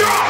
Jump!